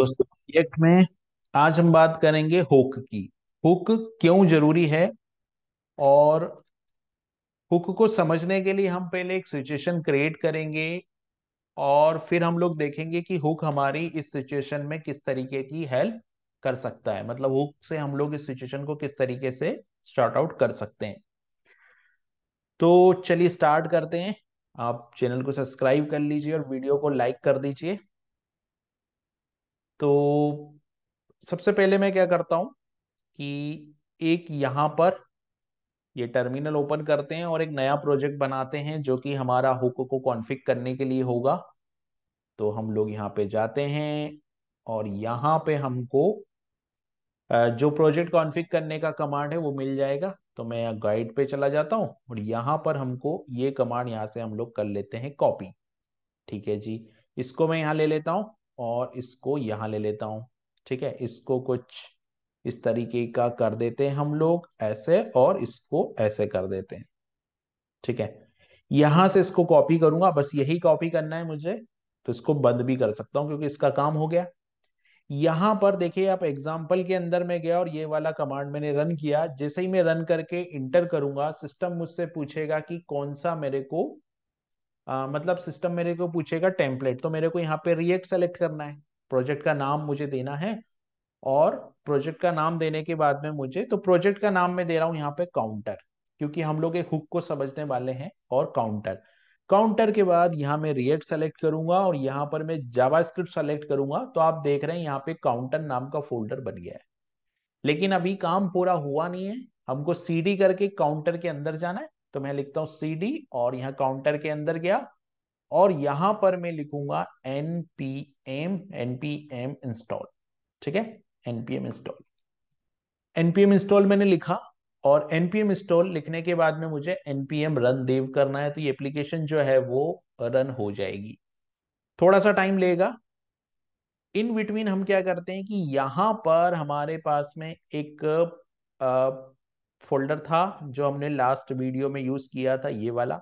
दोस्तों में आज हम बात करेंगे हुक की। हुक क्यों ज़रूरी है और हुक को समझने के लिए हम पहले एक सिचुएशन क्रिएट करेंगे और फिर हम लोग देखेंगे कि हुक हमारी इस सिचुएशन में किस तरीके की हेल्प कर सकता है। मतलब हुक से हम लोग इस सिचुएशन को किस तरीके से स्टार्ट आउट कर सकते हैं। तो चलिए स्टार्ट करते हैं। आप चैनल को सब्सक्राइब कर लीजिए और वीडियो को लाइक कर दीजिए। तो सबसे पहले मैं क्या करता हूँ कि एक यहाँ पर ये टर्मिनल ओपन करते हैं और एक नया प्रोजेक्ट बनाते हैं जो कि हमारा हुक को कॉन्फ़िग करने के लिए होगा। तो हम लोग यहाँ पे जाते हैं और यहाँ पे हमको जो प्रोजेक्ट कॉन्फ़िग करने का कमांड है वो मिल जाएगा। तो मैं यहाँ गाइड पे चला जाता हूँ और यहाँ पर हमको ये कमांड यहाँ से हम लोग कर लेते हैं कॉपी ठीक है जी? इसको मैं यहाँ ले लेता हूँ। और इसको यहाँ ले लेता हूँ। ठीक है? इसको कुछ इस तरीके का कर देते हैं हम लोग ऐसे और इसको ऐसे कर देते हैं। ठीक है? यहाँ से इसको कॉपी करूँगा। बस यही कॉपी करना है मुझे। तो इसको बंद भी कर सकता हूँ क्योंकि इसका काम हो गया। यहाँ पर देखिए, आप एग्ज़ाम्पल के अंदर में गया और ये वाला कमांड मैंने रन किया। जैसे ही मैं रन करके इंटर करूँगा सिस्टम मुझसे पूछेगा कि कौन सा मेरे को आ, मतलब सिस्टम मेरे को पूछेगा टेम्पलेट तो मेरे को यहाँ पे रिएक्ट सेलेक्ट करना है। प्रोजेक्ट का नाम मुझे देना है और प्रोजेक्ट का नाम देने के बाद में मुझे तो प्रोजेक्ट का नाम मैं दे रहा हूँ यहाँ पे काउंटर क्योंकि हम लोग एक हुक को समझने वाले हैं और काउंटर काउंटर के बाद यहाँ मैं रिएक्ट सेलेक्ट करूँगा और यहाँ पर मैं जावास्क्रिप्ट सेलेक्ट करूँगा तो आप देख रहे हैं यहाँ पे काउंटर नाम का फोल्डर बन गया है। लेकिन अभी काम पूरा हुआ नहीं है हमको सीडी करके काउंटर के अंदर जाना है तो मैं लिखता हूँ सीडी और यहाँ काउंटर के अंदर गया और यहाँ पर मैं लिखूँगा npm npm इंस्टॉल ठीक है? Npm इंस्टॉल npm इंस्टॉल मैंने लिखा और npm इंस्टॉल लिखने के बाद में मुझे npm रन देव करना है तो ये एप्लीकेशन जो है वो रन हो जाएगी। थोड़ा सा टाइम लेगा। इन बिटवीन हम क्या करते हैं कि यहाँ पर हमारे पास में एक फोल्डर था जो हमने लास्ट वीडियो में यूज़ किया था, ये वाला।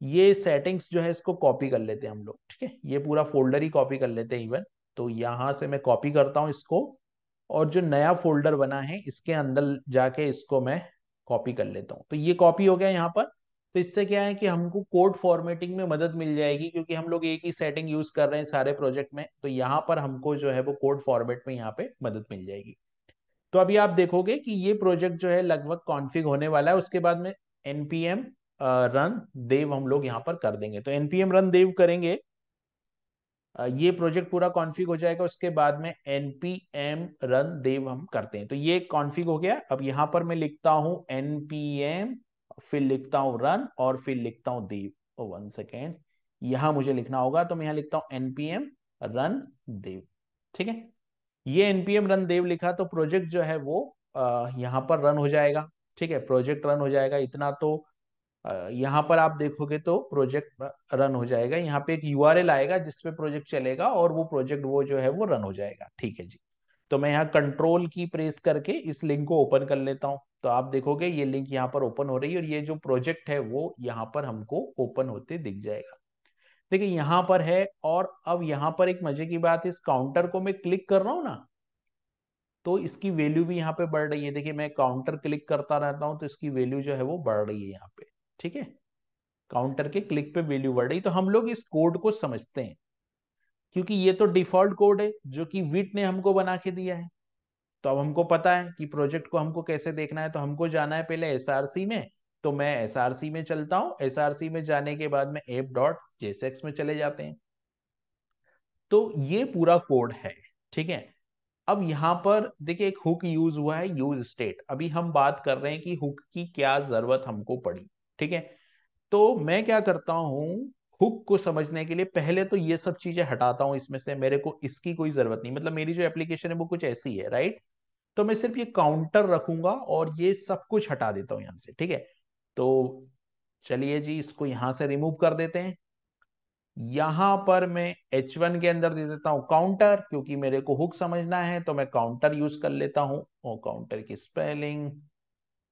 ये सेटिंग्स जो है, इसको कॉपी कर लेते हैं हम लोग, ठीक है? ये पूरा फोल्डर ही कॉपी कर लेते हैं इवन तो यहाँ से मैं कॉपी करता हूँ इसको, और जो नया फोल्डर बना है, इसके अंदर जाके इसको मैं कॉपी कर लेता हूँ। तो ये कॉपी हो गया यहाँ पर। तो इससे क्या है कि हमको कोड फॉर्मेटिंग में मदद मिल जाएगी, क्योंकि हम लोग एक ही सेटिंग यूज़ कर रहे हैं सारे प्रोजेक्ट में। तो यहाँ पर हमको जो है वो कोड फॉर्मेट में यहाँ पे मदद मिल जाएगी। तो अभी आप देखोगे कि ये प्रोजेक्ट जो है लगभग कॉन्फ़िग होने वाला है। उसके बाद में एनपीएम रन देव हम लोग यहाँ पर कर देंगे। तो एनपीएम रन देव करेंगे। ये प्रोजेक्ट पूरा कॉन्फ़िग हो जाएगा। उसके बाद में एनपीएम रन देव हम करते हैं। तो ये कॉन्फ़िग हो गया। अब यहाँ पर मैं लिखता हूँ एनपीएम फिर लिखता हूँ रन और फिर लिखता हूँ देव। वन सेकेंड यहाँ मुझे लिखना होगा तो मैं यहाँ लिखता हूँ एनपीएम रन देव। ठीक है? ये npm रन देव लिखा तो प्रोजेक्ट जो है वो यहाँ पर रन हो जाएगा, ठीक है? प्रोजेक्ट रन हो जाएगा। इतना तो यहाँ पर आप देखोगे तो प्रोजेक्ट रन हो जाएगा। यहाँ पे एक यूआरएल आएगा जिसपे प्रोजेक्ट चलेगा और वो प्रोजेक्ट वो जो है वो रन हो जाएगा। ठीक है जी? तो मैं यहाँ कंट्रोल की प्रेस करके इस लिंक को ओपन कर लेता हूँ। तो आप देखोगे ये लिंक यहाँ पर ओपन हो रही है और ये जो प्रोजेक्ट है वो यहाँ पर हमको ओपन होते दिख जाएगा। देखिए, यहाँ पर है और अब यहाँ पर एक मज़े की बात इस काउंटर को मैं क्लिक कर रहा हूँ ना तो इसकी वैल्यू भी यहाँ पे बढ़ रही है। देखिए, मैं काउंटर क्लिक करता रहता हूँ तो इसकी वैल्यू जो है वो बढ़ रही है यहाँ पे, ठीक है? काउंटर के क्लिक पे वैल्यू बढ़ रही तो हम लोग इस कोड को समझते हैं, क्योंकि ये तो डिफ़ॉल्ट कोड है, जो कि विट ने हमको बना के दिया है। तो अब हमको पता है कि प्रोजेक्ट को हमको कैसे देखना है तो हमको जाना है पहले एसआरसी में तो मैं एस में चलता हूँ। एस में जाने के बाद में एप डॉट जेसेक्स में चले जाते हैं। तो ये पूरा कोड है, ठीक है? अब यहाँ पर देखिए, एक हुक यूज़ हुआ है यूज़ स्टेट अभी हम बात कर रहे हैं कि हुक की क्या ज़रूरत हमको पड़ी, ठीक है? तो मैं क्या करता हूँ हुक को समझने के लिए पहले तो ये सब चीज़ें हटाता हूँ इसमें से। मेरे को इसकी कोई ज़रूरत नहीं। मतलब मेरी जो एप्लीकेशन है वो कुछ ऐसी है राइट तो मैं सिर्फ़ ये काउंटर रखूँगा और ये सब कुछ हटा देता हूँ यहाँ से, ठीक है? तो चलिए जी, इसको यहाँ से रिमूव कर देते हैं। यहाँ पर मैं H1 के अंदर दे देता हूँ काउंटर क्योंकि मेरे को हुक समझना है तो मैं काउंटर यूज़ कर लेता हूँ। और काउंटर की स्पेलिंग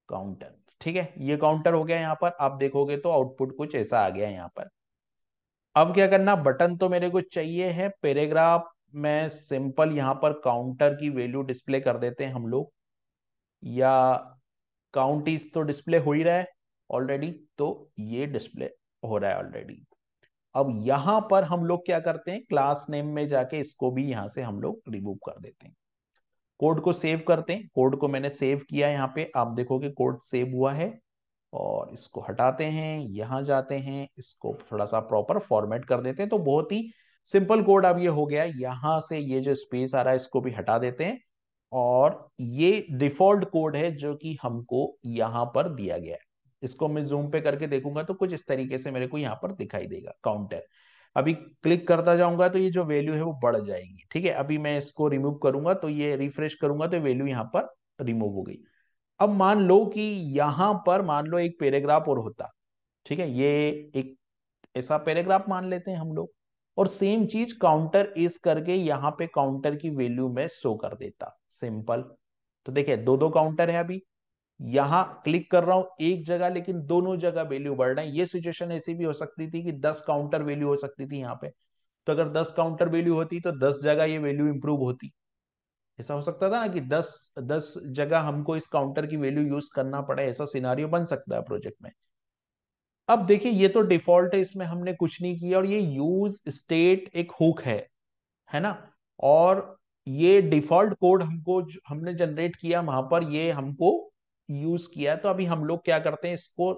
काउंटर ठीक है? ये काउंटर हो गया यहाँ पर। आप देखोगे तो आउटपुट कुछ ऐसा आ गया यहाँ पर। अब क्या करना बटन तो मेरे को चाहिए है। पैराग्राफ में सिंपल यहाँ पर काउंटर की वैल्यू डिस्प्ले कर देते हैं हम लोग। या काउंट इज़ तो डिस्प्ले हो ही रहा है। ऑलरेडी तो ये डिस्प्ले हो रहा है ऑलरेडी। अब यहाँ पर हम लोग क्या करते हैं, क्लास नेम में जाके इसको भी यहाँ से हम लोग रिमूव कर देते हैं। कोड को सेव करते हैं। कोड को मैंने सेव किया यहाँ पे। आप देखोगे कोड सेव हुआ है और इसको हटाते हैं, यहाँ जाते हैं, इसको थोड़ा सा प्रॉपर फॉर्मेट कर देते हैं। तो बहुत ही सिंपल कोड अब ये हो गया यहाँ से ये जो स्पेस आ रहा है, इसको भी हटा देते हैं। और ये डिफ़ॉल्ट कोड है जो कि हमको यहाँ पर दिया गया है। इसको मैं जूम पे करके देखूँगा तो कुछ इस तरीके से मेरे को यहाँ पर दिखाई देगा काउंटर अभी क्लिक करता जाऊँगा तो ये जो वैल्यू है वो बढ़ जाएगी, ठीक है? अभी मैं इसको रिमूव करूँगा तो ये रिफ्रेश करूँगा तो वैल्यू यहाँ पर रिमूव हो गई। अब मान लो कि यहाँ पर मान लो एक पैराग्राफ और होता, ठीक है? ये एक ऐसा पैराग्राफ मान लेते हैं हम लोग, और सेम चीज़ काउंटर इस करके यहाँ पे काउंटर की वैल्यू में शो कर देता सिंपल तो देखिए दो दो काउंटर है अभी यहाँ क्लिक कर रहा हूँ, एक जगह, लेकिन दोनों जगह वैल्यू बढ़ रहा है। ये सिचुएशन ऐसी भी हो सकती थी कि दस काउंटर वैल्यू हो सकती थी यहाँ पे। तो अगर दस काउंटर वैल्यू होती तो दस जगह ये वैल्यू इंप्रूव होती। ऐसा हो सकता था ना कि दस दस जगह हमको इस काउंटर की वैल्यू यूज़ करना पड़े। ऐसा सिनारियो बन सकता है प्रोजेक्ट में। अब देखिए, ये तो डिफ़ॉल्ट है, इसमें हमने कुछ नहीं किया और ये यूज़ स्टेट एक हुक है है ना? और ये डिफ़ॉल्ट कोड हमको हमने जनरेट किया, वहाँ पर ये हमको यूज़ किया है तो अभी हम लोग क्या करते हैं, इसको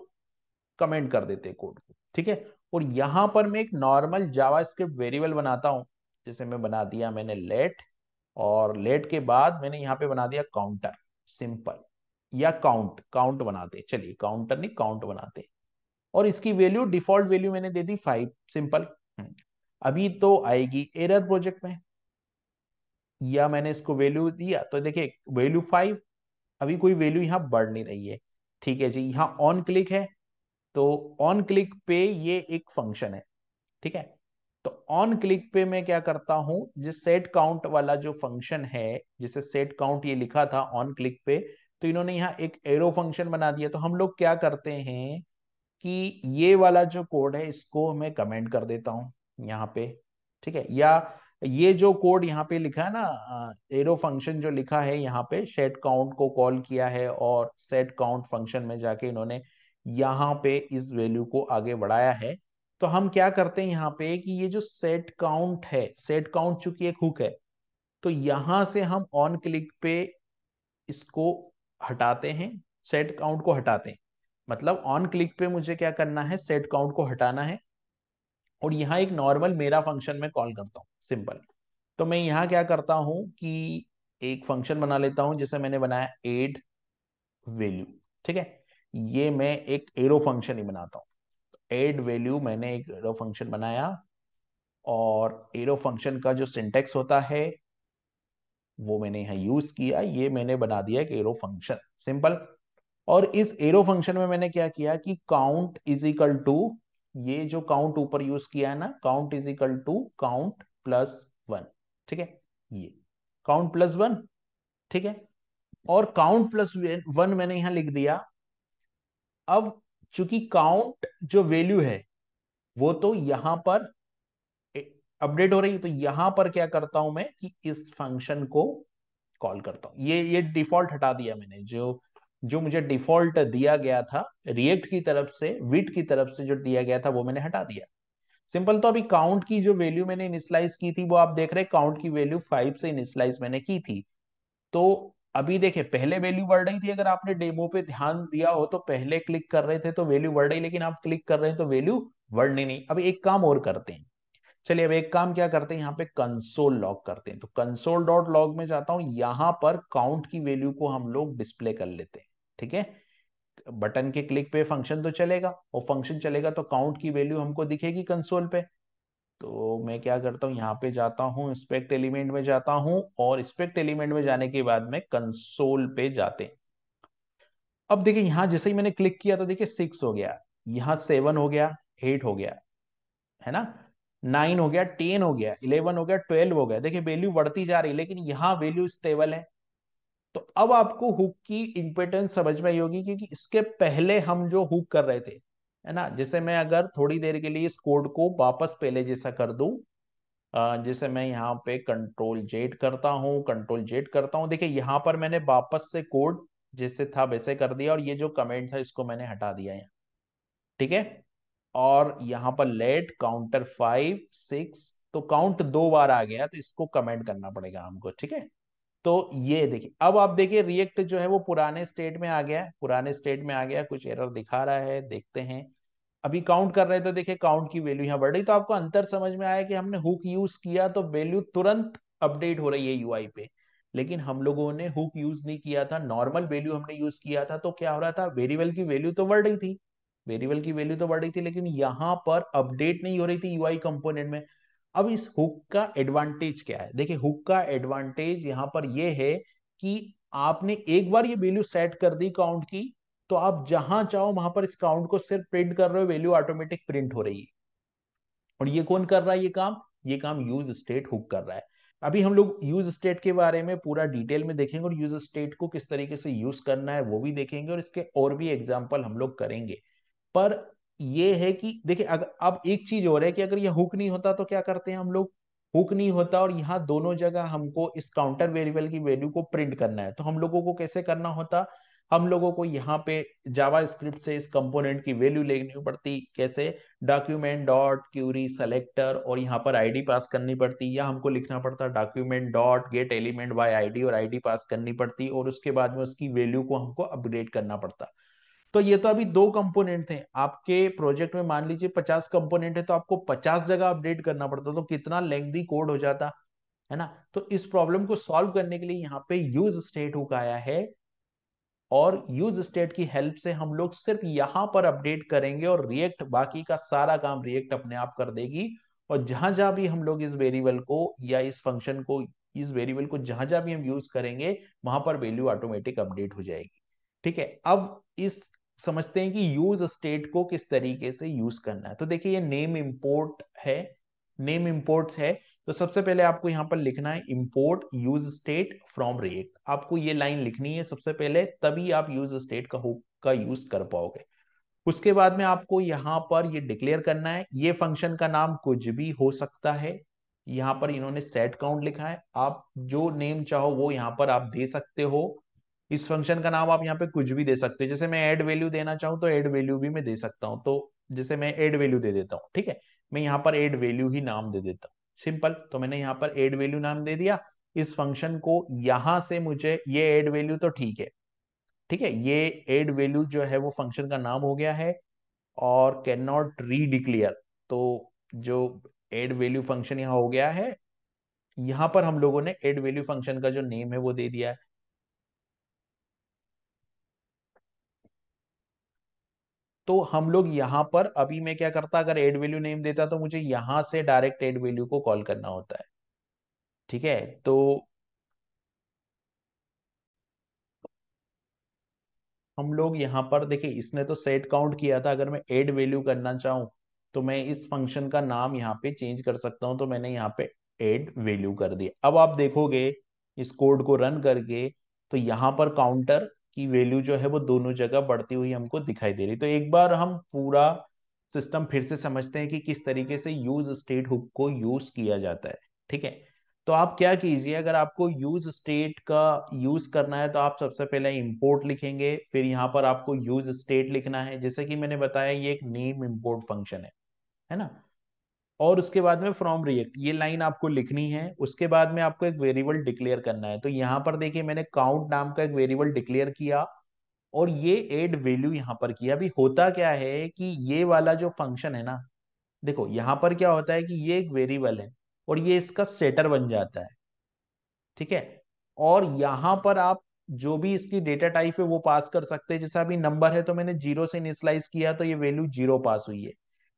कमेंट कर देते हैं कोड को, ठीक है? और यहाँ पर मैं एक नॉर्मल जावा स्क्रिप्ट वेरिएबल बनाता हूँ, जैसे मैं बना दिया मैंने लेट और लेट के बाद मैंने यहाँ पे बना दिया काउंटर सिंपल या काउंट काउंट बनाते चलिए काउंटर नहीं काउंट बनाते और इसकी वैल्यू डिफ़ॉल्ट वैल्यू मैंने दे दी फाइव सिंपल हम्म। अभी तो आएगी एरर प्रोजेक्ट में। या मैंने इसको वैल्यू दिया तो देखिए वैल्यू फाइव अभी कोई वैल्यू यहाँ बढ़ नहीं रही है। ठीक है जी, यहाँ ऑन क्लिक है तो ऑन क्लिक पे ये एक फ़ंक्शन है। ठीक है? तो ऑन क्लिक पे मैं क्या करता हूँ, जिस सेट काउंट वाला जो फ़ंक्शन है, जिसे सेट काउंट ये लिखा था ऑन क्लिक पे तो इन्होंने यहाँ एक एरो फ़ंक्शन बना दिया। तो हम लोग क्या करते हैं कि ये वाला जो कोड है, इसको मैं कमेंट कर देता हूँ यहाँ पे। ठीक है? या ये जो कोड यहाँ पे लिखा है ना एरो फ़ंक्शन जो लिखा है यहाँ पे सेट काउंट को कॉल किया है और सेट काउंट फ़ंक्शन में जाके इन्होंने यहाँ पे इस वैल्यू को आगे बढ़ाया है। तो हम क्या करते हैं यहाँ पे कि ये जो सेट काउंट है सेट काउंट चूँकि एक हुक है तो यहाँ से हम ऑन क्लिक पे इसको हटाते हैं सेट काउंट को हटाते हैं। मतलब ऑन क्लिक पे मुझे क्या करना है सेट काउंट को हटाना है और यहाँ एक नॉर्मल मेरा फ़ंक्शन में कॉल करता हूँ। सिंपल। तो मैं यहाँ क्या करता हूँ कि एक फ़ंक्शन बना लेता हूँ, जिसे मैंने बनाया एड वैल्यू ठीक है? ये मैं एक एरो फ़ंक्शन ही बनाता हूँ। एड वैल्यू मैंने एक एरो फ़ंक्शन बनाया और एरो फ़ंक्शन का जो सिंटेक्स होता है, वो मैंने यहाँ यूज़ किया। ये मैंने बना दिया एक एरो फ़ंक्शन सिंपल। और इस एरो फ़ंक्शन में मैंने क्या किया कि काउंट इज़ इक्वल टू ये जो काउंट ऊपर यूज़ किया है ना count is equal to count plus one, ठीक है? ये। काउंट प्लस वन, ठीक है? और काउंट प्लस वन मैंने यहाँ लिख दिया। अब चूँकि काउंट जो वैल्यू है, वो तो यहाँ पर अपडेट हो रही है तो यहाँ पर क्या करता हूँ मैं कि इस फ़ंक्शन को कॉल करता हूँ। ये ये डिफ़ॉल्ट हटा दिया मैंने, जो जो मुझे डिफ़ॉल्ट दिया गया था, रिएक्ट की तरफ़ से विट की तरफ़ से जो दिया गया था, वो मैंने हटा दिया। सिंपल तो अभी काउंट की जो वैल्यू मैंने इनिशलाइज की थी, वो आप देख रहे काउंट की वैल्यू फाइव से इनिशलाइज मैंने की थी। तो अभी देखे पहले वैल्यू बढ़ रही थी, अगर आपने डेमो पे ध्यान दिया हो तो पहले क्लिक कर रहे थे तो वैल्यू बढ़ रही, लेकिन आप क्लिक कर रहे हैं तो वैल्यू बढ़नी नहीं। अभी एक काम और करते हैं। चलिए, अब एक काम क्या करते हैं, यहाँ पे कंसोल लॉग करते हैं। तो कंसोल डॉट लॉग में जाता हूँ, यहाँ पर काउंट की वैल्यू को हम लोग डिस्प्ले कर लेते हैं, ठीक है? बटन के क्लिक पे फ़ंक्शन तो चलेगा, और फ़ंक्शन चलेगा तो काउंट की वैल्यू हमको दिखेगी कंसोल पे। तो मैं क्या करता हूँ, यहाँ पे जाता हूँ स्पेक्ट एलिमेंट में जाता हूँ, और स्पेक्ट एलिमेंट में जाने के बाद में कंसोल पे जाते अब देखिए, यहाँ जैसे ही मैंने क्लिक किया तो देखिए सिक्स हो गया, यहाँ सेवन हो गया एट हो गया, है ना? नाइन हो गया टेन हो गया इलेवन हो गया ट्वेल्व हो गया। देखिए वैल्यू बढ़ती जा रही है, लेकिन यहाँ वैल्यू स्टेबल है। तो अब आपको हुक की इंपोर्टेंस समझ में आई होगी क्योंकि इसके पहले हम जो हुक कर रहे थे, है ना? जैसे मैं अगर थोड़ी देर के लिए इस कोड को वापस पहले जैसा कर दूँ जैसे मैं यहाँ पे कंट्रोल जेड करता हूँ, कंट्रोल जेड करता हूँ, देखिए यहाँ पर मैंने वापस से कोड जैसे था वैसे कर दिया और ये जो कमेंट था इसको मैंने हटा दिया यहाँ। ठीक है? और यहाँ पर लेट काउंटर फाइव सिक्स तो काउंट दो बार आ गया तो इसको कमेंट करना पड़ेगा हमको, ठीक है? तो ये देखिए, अब आप देखिए रिएक्ट जो है वो पुराने स्टेट में आ गया पुराने स्टेट में आ गया कुछ एरर दिखा रहा है, देखते हैं। अभी काउंट कर रहे तो देखिए काउंट की वैल्यू यहाँ बढ़ रही तो आपको अंतर समझ में आया कि हमने हुक यूज़ किया तो वैल्यू तुरंत अपडेट हो रही है यूआई पे। लेकिन हम लोगों ने हुक यूज़ नहीं किया था नॉर्मल वैल्यू हमने यूज़ किया था तो क्या हो रहा था? वेरिएबल की वैल्यू तो बढ़ रही थी। वेरिएबल की वैल्यू तो बढ़ रही थी, लेकिन यहाँ पर अपडेट नहीं हो रही थी यूआई कंपोनेंट में। अब इस हुक का एडवांटेज क्या है? देखिए, हुक का एडवांटेज यहाँ पर यह है कि आपने एक बार ये वैल्यू सेट कर दी काउंट की तो आप जहाँ चाहो वहाँ पर इस काउंट को सिर्फ़ प्रिंट कर रहे हो वैल्यू ऑटोमेटिक प्रिंट हो रही है। और ये कौन कर रहा है ये काम? ये काम यूज़ स्टेट हुक कर रहा है। अभी हम लोग यूज़ स्टेट के बारे में पूरा डिटेल में देखेंगे और यूज़ स्टेट को किस तरीके से यूज़ करना है वो भी देखेंगे और इसके और भी एग्ज़ाम्पल हम लोग करेंगे। पर ये है कि देखिए अगर अब एक चीज़ हो रहा है कि अगर ये हुक नहीं होता तो क्या करते हैं हम लोग? हुक नहीं होता और यहाँ दोनों जगह हमको इस काउंटर वेरिएबल की वैल्यू को प्रिंट करना है। तो हम लोगों को कैसे करना होता? हम लोगों को यहाँ पे जावा स्क्रिप्ट से इस कंपोनेंट की वैल्यू लेनी पड़ती। कैसे? डॉक्यूमेंट डॉट क्यूरी सेलेक्टर और यहाँ पर आईडी पास करनी पड़ती या हमको लिखना पड़ता document dot get element by ID और आईडी पास करनी पड़ती और उसके बाद में उसकी वैल्यू को हमको अपडेट करना पड़ता। तो ये तो अभी दो कंपोनेंट थे। आपके प्रोजेक्ट में मान लीजिए पचास कंपोनेंट है तो आपको पचास जगह अपडेट करना पड़ता तो कितना लेंथी कोड हो जाता, है ना? तो इस प्रॉब्लम को सॉल्व करने के लिए यहाँ पे यूज़ स्टेट हुक आया है और यूज़ स्टेट की हेल्प से हम लोग सिर्फ़ यहाँ पर अपडेट करेंगे और रिएक्ट बाकी का सारा काम रिएक्ट अपने आप कर देगी। और जहाँ जहाँ भी हम लोग इस वेरिएबल को या इस फ़ंक्शन को, इस वेरिएबल को जहाँ जहाँ भी हम यूज़ करेंगे, वहाँ पर वैल्यू ऑटोमेटिक अपडेट हो जाएगी। ठीक है? अब इस समझते हैं कि यूज़ स्टेट को किस तरीके से यूज़ करना है। तो देखिए, ये नेम इंपोर्ट है नेम इंपोर्ट है। तो सबसे पहले आपको यहाँ पर लिखना है import use state from React आपको ये लाइन लिखनी है सबसे पहले, तभी आप यूज़ स्टेट का हुक का यूज़ कर पाओगे। उसके बाद में आपको यहाँ पर ये डिक्लेयर करना है। ये फ़ंक्शन का नाम कुछ भी हो सकता है। यहाँ पर इन्होंने सेट काउंट लिखा है। आप जो नेम चाहो वो यहाँ पर आप दे सकते हो। इस फ़ंक्शन का नाम आप यहाँ पे कुछ भी दे सकते हो। जैसे मैं एड वैल्यू देना चाहूँ तो एड वैल्यू भी मैं दे सकता हूँ। तो जैसे मैं एड वैल्यू दे देता हूँ, ठीक है? मैं यहाँ पर एड वैल्यू ही नाम दे देता हूँ। सिंपल तो मैंने यहाँ पर एड वैल्यू नाम दे दिया। इस फ़ंक्शन को यहाँ से मुझे ये एड वैल्यू तो ठीक है ठीक है? ये एड वैल्यू जो है वो फ़ंक्शन का नाम हो गया है और कैन नॉट री डिक्लेयर तो जो एड वैल्यू फ़ंक्शन यहाँ हो गया है, यहाँ पर हम लोगों ने एड वैल्यू फ़ंक्शन का जो नेम है वो दे दिया है। तो हम लोग यहाँ पर अभी मैं क्या करता, अगर एड वैल्यू नेम देता तो मुझे यहाँ से डायरेक्ट एड वैल्यू को कॉल करना होता है। ठीक है? तो हम लोग यहाँ पर देखिए, इसने तो सेट काउंट किया था। अगर मैं एड वैल्यू करना चाहूँ तो मैं इस फ़ंक्शन का नाम यहाँ पे चेंज कर सकता हूँ तो मैंने यहाँ पे एड वैल्यू कर दिया। अब आप देखोगे, इस कोड को रन करके तो यहाँ पर काउंटर की वैल्यू जो है वो दोनों जगह बढ़ती हुई हमको दिखाई दे रही तो एक बार हम पूरा सिस्टम फिर से समझते हैं कि किस तरीके से यूज़ स्टेट हुक को यूज़ किया जाता है, ठीक है? तो आप क्या कीजिए, अगर आपको यूज़ स्टेट का यूज़ करना है तो आप सबसे पहले इंपोर्ट लिखेंगे, फिर यहाँ पर आपको यूज़ स्टेट लिखना है। जैसे कि मैंने बताया, ये एक नेम इंपोर्ट फ़ंक्शन है है ना? और उसके बाद में फ्रॉम रिएक्ट ये लाइन आपको लिखनी है, उसके बाद में आपको एक वेरिएबल डिक्लेयर करना है। तो यहाँ पर देखिए, मैंने काउंट नाम का एक वेरिएबल डिक्लेयर किया और ये एड वैल्यू यहाँ पर किया। अभी होता क्या है कि ये वाला जो फ़ंक्शन है ना, देखो, यहाँ पर क्या होता है कि ये एक वेरिएबल है और ये इसका सेटर बन जाता है, ठीक है? और यहाँ पर आप जो भी इसकी डेटा टाइप है वो पास कर सकते हैं। जैसे अभी नंबर है तो मैंने ज़ीरो से इनिशलाइज किया तो ये वैल्यू ज़ीरो पास हुई है।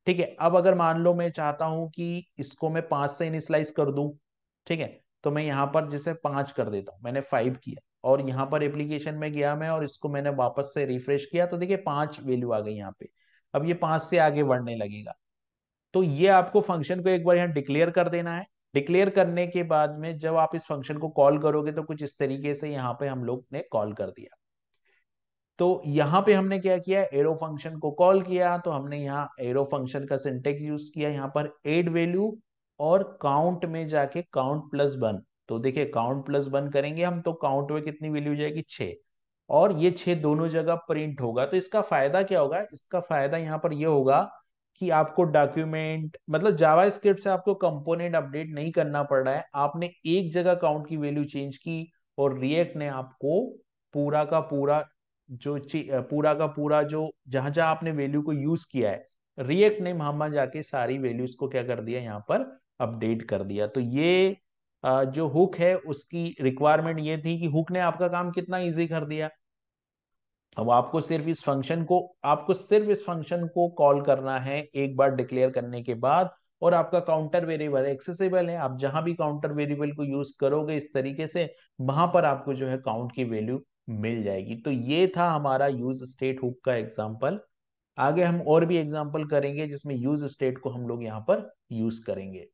ठीक है, अब अगर मान लो मैं चाहता हूँ कि इसको मैं पाँच से इनिशलाइज कर दू, ठीक है तो मैं यहाँ पर जैसे पाँच कर देता हूँ, मैंने फाइव किया और यहाँ पर एप्लीकेशन में गया मैं और इसको मैंने वापस से रिफ्रेश किया तो देखिए पाँच वैल्यू आ गई यहाँ पे। अब ये पाँच से आगे बढ़ने लगेगा। तो ये आपको फ़ंक्शन को एक बार यहाँ डिक्लेयर कर देना है। डिक्लेयर करने के बाद में जब आप इस फ़ंक्शन को कॉल करोगे तो कुछ इस तरीके से यहाँ पे हम लोग ने कॉल कर दिया। तो यहाँ पे हमने क्या किया? एरो फ़ंक्शन को कॉल किया तो हमने यहाँ एरो फ़ंक्शन का सिंटेक्स यूज़ किया। यहाँ पर एड वैल्यू और काउंट में जाके काउंट प्लस वन तो देखिए काउंट प्लस वन करेंगे हम तो काउंट में कितनी वैल्यू जाएगी? छह और ये छह दोनों जगह प्रिंट होगा। तो इसका फ़ायदा क्या होगा? इसका फ़ायदा यहाँ पर ये होगा कि आपको डॉक्यूमेंट मतलब जावा स्क्रिप्ट से आपको कंपोनेंट अपडेट नहीं करना पड़ रहा है। आपने एक जगह काउंट की वैल्यू चेंज की और रिएक्ट ने आपको पूरा का पूरा जो पूरा का पूरा जो, जहाँ जहाँ आपने वैल्यू को यूज़ किया है रिएक्ट ने वहाँ जाके सारी वैल्यूज़ को क्या कर दिया, यहाँ पर अपडेट कर दिया। तो ये जो हुक है, उसकी रिक्वायरमेंट ये थी कि हुक ने आपका काम कितना इजी कर दिया। अब आपको सिर्फ़ इस फ़ंक्शन को, आपको सिर्फ़ इस फ़ंक्शन को कॉल करना है एक बार डिक्लेयर करने के बाद और आपका काउंटर वेरिएबल एक्सेसिबल है। आप जहाँ भी काउंटर वेरिएबल को यूज़ करोगे इस तरीके से, वहाँ पर आपको जो है काउंट की वैल्यू मिल जाएगी। तो ये था हमारा यूज़ स्टेट हुक का एग्ज़ाम्पल आगे हम और भी एग्ज़ाम्पल करेंगे जिसमें यूज़ स्टेट को हम लोग यहाँ पर यूज़ करेंगे।